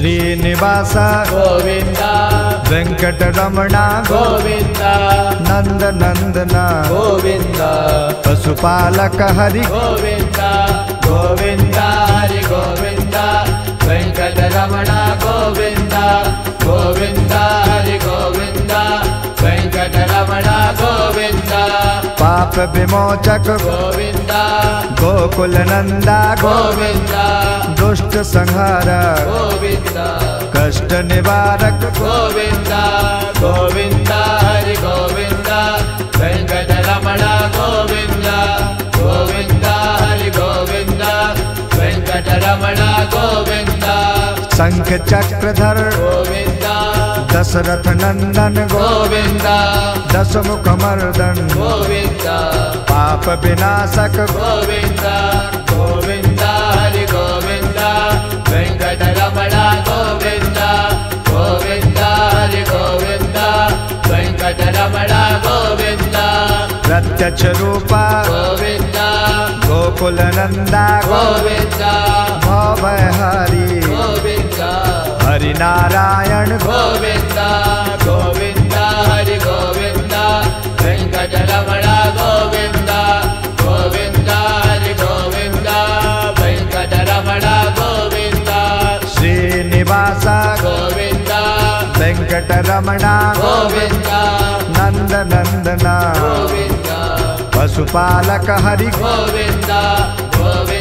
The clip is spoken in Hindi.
श्रीनिवास गोविंदा वेंकट रमणा गोविंदा नंद नंदना गोविंदा पशुपालक हरि गोविंदा गोविंदा हरि गोविंदा वेंकट रमणा गोविंदा गोविंदा हरि गोविंदा वेंकट रमणा गोविंदा पाप विमोचक गोविंदा गोकुल नंदा गोविंदा दुष्ट संहारक कष्ट निवारक गोविंदा गोविंदा हरि गोविंदा वेंकट रमण गोविंदा गोविंदा हरि गोविंदा वेंकट रमण गोविंदा। शंख चक्रधर गोविंदा दशरथ नंदन गोविंदा दशमुख मर्दन गोविंदा। पाप विनाशक गोविंदा। चचरूपा। गोकुल नंदा गोविंदा। भवय हरि गोविन्दा हरिनारायण। गोविंदा। गोविन्दा हरि गोविन्दा वेङ्कटरमणा गोविन्दा गोविन्दा हरि गोविंदा। गोविन्दा वेङ्कटरमणा गोविन्दा श्रीनिवास गोविन्दा गोविंदा। नंद नंदना ಪಶುಪಾಲಕ ಹರಿ ಗೋವಿಂದ ಗೋವಿಂದ.